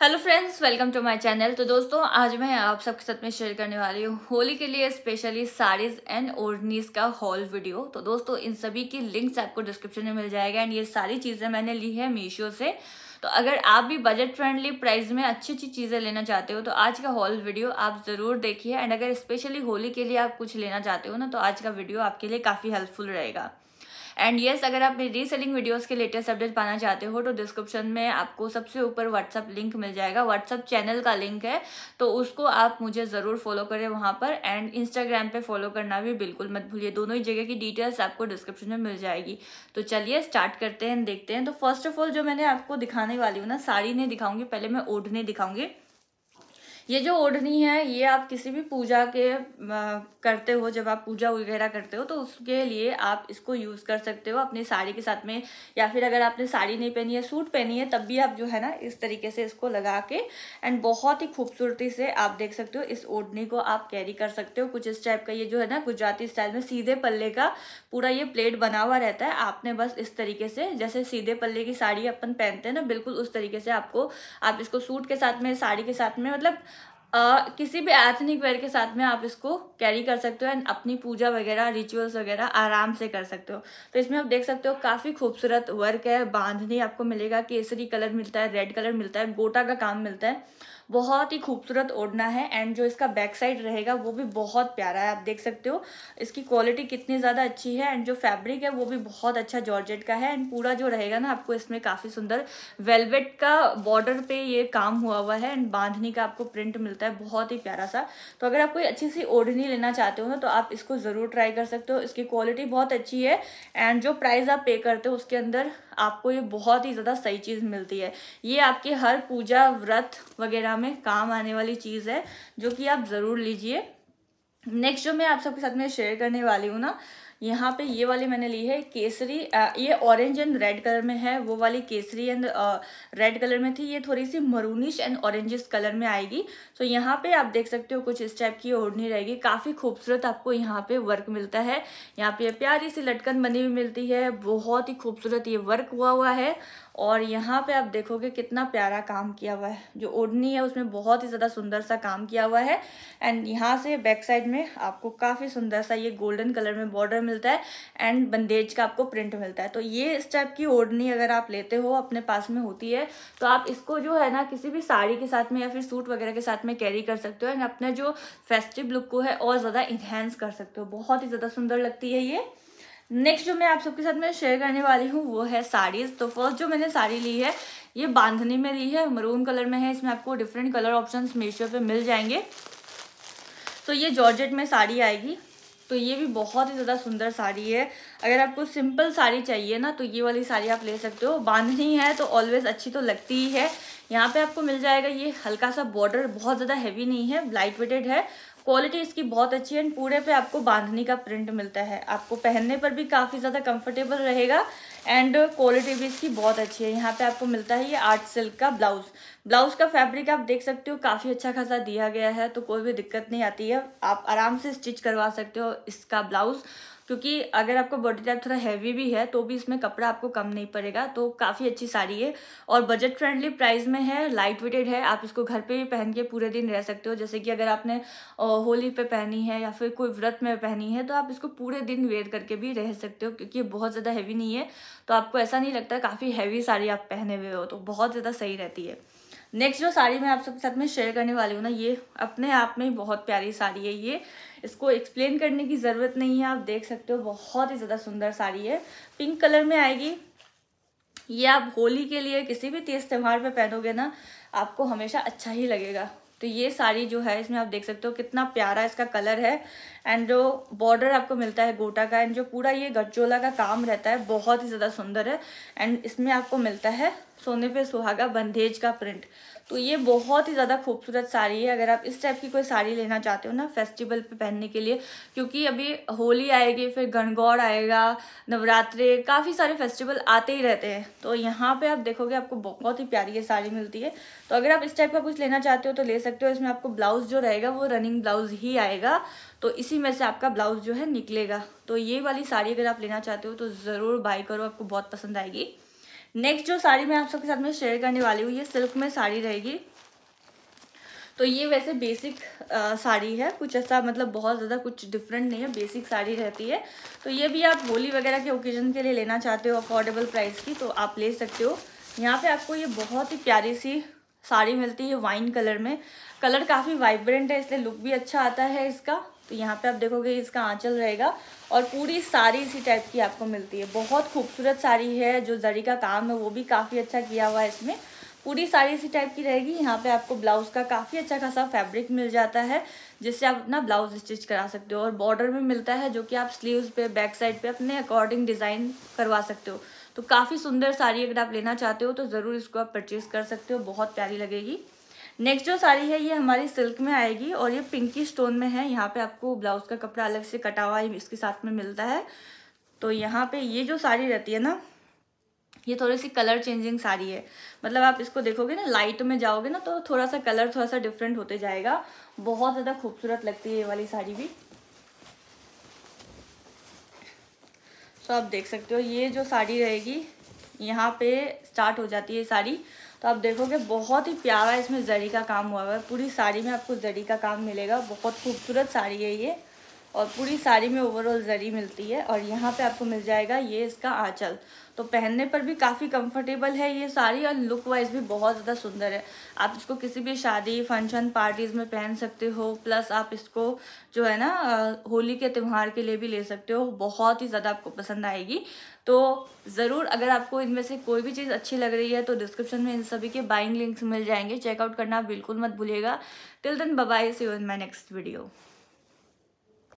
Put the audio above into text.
Hello friends, welcome to my channel. तो दोस्तों, आज मैं आप सबके साथ में शेयर करने वाली हूँ होली के लिए स्पेशली साड़ीज एंड ओढ़नीस का हॉल वीडियो तो दोस्तों, इन सभी की लिंक्स आपको डिस्क्रिप्शन में मिल जाएगा एंड ये सारी चीज़ें मैंने ली है मीशो से। तो अगर आप भी बजट फ्रेंडली प्राइस में अच्छी अच्छी चीज़ें लेना चाहते हो तो आज का हॉल वीडियो आप ज़रूर देखिए। एंड अगर स्पेशली होली के लिए आप कुछ लेना चाहते हो ना तो आज का वीडियो आपके लिए काफ़ी हेल्पफुल रहेगा। एंड येस अगर आप मेरी रीसेलिंग वीडियोस के लेटेस्ट अपडेट पाना चाहते हो तो डिस्क्रिप्शन में आपको सबसे ऊपर व्हाट्सअप लिंक मिल जाएगा। व्हाट्सअप चैनल का लिंक है तो उसको आप मुझे ज़रूर फॉलो करें वहाँ पर। एंड इंस्टाग्राम पर फॉलो करना भी बिल्कुल मत भूलिए। दोनों ही जगह की डिटेल्स आपको डिस्क्रिप्शन में मिल जाएगी। तो चलिए स्टार्ट करते हैं, देखते हैं। तो फ़र्स्ट ऑफ़ ऑल जो मैंने आपको दिखाने वाली हूँ ना, साड़ी नहीं दिखाऊँगी, पहले मैं ओढ़ने दिखाऊँगी। ये जो ओढ़नी है, ये आप किसी भी पूजा के करते हो, जब आप पूजा वगैरह करते हो तो उसके लिए आप इसको यूज़ कर सकते हो अपनी साड़ी के साथ में। या फिर अगर आपने साड़ी नहीं पहनी है, सूट पहनी है, तब भी आप जो है ना, इस तरीके से इसको लगा के एंड बहुत ही खूबसूरती से आप देख सकते हो, इस ओढ़नी को आप कैरी कर सकते हो। कुछ इस टाइप का ये जो है ना, गुजराती स्टाइल में सीधे पल्ले का पूरा ये प्लेट बना हुआ रहता है। आपने बस इस तरीके से, जैसे सीधे पल्ले की साड़ी अपन पहनते हैं ना, बिल्कुल उस तरीके से आपको, आप इसको सूट के साथ में, साड़ी के साथ में मतलब आ, किसी भी एथनिक वेयर के साथ में आप इसको कैरी कर सकते हो एंड अपनी पूजा वगैरह रिचुअल्स वगैरह आराम से कर सकते हो। तो इसमें आप देख सकते हो काफ़ी खूबसूरत वर्क है बांधनी आपको मिलेगा केसरी कलर मिलता है रेड कलर मिलता है गोटा का काम मिलता है। बहुत ही खूबसूरत ओढ़ना है एंड जो इसका बैक साइड रहेगा वो भी बहुत प्यारा है आप देख सकते हो। इसकी क्वालिटी कितनी ज़्यादा अच्छी है एंड जो फैब्रिक है वो भी बहुत अच्छा जॉर्जेट का है एंड पूरा जो रहेगा ना आपको इसमें काफ़ी सुंदर वेलवेट का बॉर्डर पे ये काम हुआ हुआ है एंड बांधनी का आपको प्रिंट मिलता है। बहुत ही प्यारा सा। तो अगर आप कोई अच्छी सी ओढ़नी लेना चाहते हो ना तो आप इसको ज़रूर ट्राई कर सकते हो। इसकी क्वालिटी बहुत अच्छी है एंड जो प्राइस आप पे करते हो, उसके अंदर आपको ये बहुत ही ज़्यादा सही चीज़ मिलती है। ये आपके हर पूजा, व्रत वगैरह में काम आने वाली चीज़ है, जो कि आप ज़रूर लीजिए। नेक्स्ट जो मैं आप सबके साथ में शेयर करने वाली हूँ ना यहाँ पे ये वाली मैंने ली है केसरी ये ऑरेंज एंड रेड कलर में है, वो वाली केसरी एंड रेड कलर में थी, ये थोड़ी सी मरूनिश एंड ऑरेंजिस कलर में आएगी। तो यहाँ पे आप देख सकते हो कुछ इस टाइप की ओढ़नी रहेगी। काफ़ी खूबसूरत आपको यहाँ पे वर्क मिलता है। यहाँ पे प्यारी सी लटकन बनी हुई मिलती है, बहुत ही खूबसूरत ये वर्क हुआ हुआ है। और यहाँ पे आप देखोगे कितना प्यारा काम किया हुआ है। जो ओढ़नी है, उसमें बहुत ही ज़्यादा सुंदर सा काम किया हुआ है। एंड यहाँ से बैक साइड में आपको काफ़ी सुंदर सा ये गोल्डन कलर में बॉर्डर मिलता है एंड बंदेज का आपको प्रिंट मिलता है। तो ये इस टाइप की ओढ़नी अगर आप लेते हो, अपने पास में होती है तो आप इसको जो है ना किसी भी साड़ी के साथ में या फिर सूट वगैरह के साथ में कैरी कर सकते हो एंड अपने जो फेस्टिव लुक को है और ज़्यादा इन्हेंस कर सकते हो। बहुत ही ज़्यादा सुंदर लगती है ये। नेक्स्ट जो मैं आप सबके साथ में शेयर करने वाली हूँ, वो है साड़ीज़। तो फ़र्स्ट जो मैंने साड़ी ली है, ये बांधनी में ली है मरून कलर में है। इसमें आपको डिफरेंट कलर ऑप्शन मीशो पे मिल जाएँगे। तो ये जॉर्जेट में साड़ी आएगी। तो ये भी बहुत ही ज़्यादा सुंदर साड़ी है। अगर आपको सिंपल साड़ी चाहिए ना तो ये वाली साड़ी आप ले सकते हो। बांधनी है तो ऑलवेज अच्छी तो लगती ही है। यहाँ पे आपको मिल जाएगा ये हल्का सा बॉर्डर बहुत ज़्यादा हैवी नहीं है लाइट वेटेड है। क्वालिटी इसकी बहुत अच्छी है एंड पूरे पे आपको बांधनी का प्रिंट मिलता है। आपको पहनने पर भी काफ़ी ज़्यादा कंफर्टेबल रहेगा एंड क्वालिटी भी इसकी बहुत अच्छी है। यहाँ पे आपको मिलता है ये आर्ट सिल्क का ब्लाउज ब्लाउज का फैब्रिक आप देख सकते हो, काफ़ी अच्छा खासा दिया गया है तो कोई भी दिक्कत नहीं आती है। आप आराम से स्टिच करवा सकते हो इसका ब्लाउज क्योंकि अगर आपको बॉडी टाइप थोड़ा हैवी भी है तो भी इसमें कपड़ा आपको कम नहीं पड़ेगा तो काफ़ी अच्छी साड़ी है। और बजट फ्रेंडली प्राइस में है लाइट वेटेड है, आप इसको घर पे भी पहन के पूरे दिन रह सकते हो। जैसे कि अगर आपने होली पे पहनी है या फिर कोई व्रत में पहनी है तो आप इसको पूरे दिन वेयर करके भी रह सकते हो, क्योंकि ये बहुत ज़्यादा हैवी नहीं है। तो आपको ऐसा नहीं लगता काफ़ी हैवी साड़ी आप पहने हुए हो तो बहुत ज़्यादा सही रहती है। नेक्स्ट जो साड़ी मैं आप सबके साथ में शेयर करने वाली हूँ ना, ये अपने आप में बहुत प्यारी साड़ी है ये। इसको एक्सप्लेन करने की ज़रूरत नहीं है, आप देख सकते हो, बहुत ही ज़्यादा सुंदर साड़ी है। पिंक कलर में आएगी। ये आप होली के लिए किसी भी तेज त्यौहार पे पहनोगे ना, आपको हमेशा अच्छा ही लगेगा। तो ये साड़ी जो है, इसमें आप देख सकते हो कितना प्यारा इसका कलर है। एंड जो बॉर्डर आपको मिलता है गोटा का एंड जो पूरा ये गचोला का काम रहता है, बहुत ही ज़्यादा सुंदर है। एंड इसमें आपको मिलता है सोने पे सुहागा बंदेज का प्रिंट तो ये बहुत ही ज़्यादा खूबसूरत साड़ी है। अगर आप इस टाइप की कोई साड़ी लेना चाहते हो ना फेस्टिवल पे पहनने के लिए, क्योंकि अभी होली आएगी, फिर गणगौर आएगा, नवरात्रे, काफ़ी सारे फेस्टिवल आते ही रहते हैं। तो यहाँ पे आप देखोगे आपको बहुत ही प्यारी ये साड़ी मिलती है। तो अगर आप इस टाइप का कुछ लेना चाहते हो तो ले सकते हो। इसमें आपको ब्लाउज जो रहेगा वो रनिंग ब्लाउज ही आएगा। तो इसी में से आपका ब्लाउज जो है निकलेगा। तो ये वाली साड़ी अगर आप लेना चाहते हो तो ज़रूर बाई करो, आपको बहुत पसंद आएगी। नेक्स्ट जो साड़ी मैं आप सबके साथ में शेयर करने वाली हूँ, ये सिल्क में साड़ी रहेगी। तो ये वैसे बेसिक साड़ी है, कुछ ऐसा मतलब बहुत ज़्यादा कुछ डिफरेंट नहीं है बेसिक साड़ी रहती है। तो ये भी आप होली वगैरह के ओकेजन के लिए लेना चाहते हो अफोर्डेबल प्राइस की तो आप ले सकते हो। यहाँ पे आपको ये बहुत ही प्यारी सी साड़ी मिलती है वाइन कलर में। कलर काफ़ी वाइब्रेंट है, इसलिए लुक भी अच्छा आता है इसका। तो यहाँ पे आप देखोगे इसका आंचल रहेगा और पूरी साड़ी इसी टाइप की आपको मिलती है। बहुत खूबसूरत साड़ी है, जो जरी का काम है, वो भी काफ़ी अच्छा किया हुआ है इसमें। पूरी साड़ी इसी टाइप की रहेगी। यहाँ पे आपको ब्लाउज का काफ़ी अच्छा खासा फैब्रिक मिल जाता है, जिससे आप अपना ब्लाउज स्टिच करा सकते हो और बॉर्डर में मिलता है, जो कि आप स्लीव्स पे बैक साइड पे अपने अकॉर्डिंग डिज़ाइन करवा सकते हो। तो काफ़ी सुंदर साड़ी अगर आप लेना चाहते हो तो ज़रूर इसको आप परचेज़ कर सकते हो। बहुत प्यारी लगेगी। नेक्स्ट जो साड़ी है, ये हमारी सिल्क में आएगी और ये पिंकी स्टोन में है। यहाँ पे आपको ब्लाउज का कपड़ा अलग से कटा हुआ इसके साथ में मिलता है। तो यहाँ पे ये जो साड़ी रहती है ना, ये थोड़ी सी कलर चेंजिंग साड़ी है। मतलब आप इसको देखोगे ना लाइट में जाओगे ना तो थोड़ा सा कलर थोड़ा सा डिफरेंट होते जाएगा। बहुत ज़्यादा खूबसूरत लगती है ये वाली साड़ी भी। तो आप देख सकते हो, ये जो साड़ी रहेगी यहाँ पे स्टार्ट हो जाती है साड़ी। तो आप देखोगे बहुत ही प्यारा इसमें जरी का काम हुआ हुआ है। पूरी साड़ी में आपको जरी का काम मिलेगा। बहुत खूबसूरत साड़ी है ये। और पूरी साड़ी में ओवरऑल जरी मिलती है और यहाँ पे आपको मिल जाएगा ये इसका आंचल। तो पहनने पर भी काफ़ी कंफर्टेबल है ये साड़ी और लुक वाइज भी बहुत ज़्यादा सुंदर है। आप इसको किसी भी शादी फ़ंक्शन पार्टीज़ में पहन सकते हो प्लस आप इसको जो है ना होली के त्यौहार के लिए भी ले सकते हो, बहुत ही ज़्यादा आपको पसंद आएगी। तो ज़रूर अगर आपको इनमें से कोई भी चीज़ अच्छी लग रही है तो डिस्क्रिप्शन में इन सभी के बाइंग लिंक्स मिल जाएँगे। चेकआउट करना बिल्कुल मत भूलिएगा। Till then bye see my next video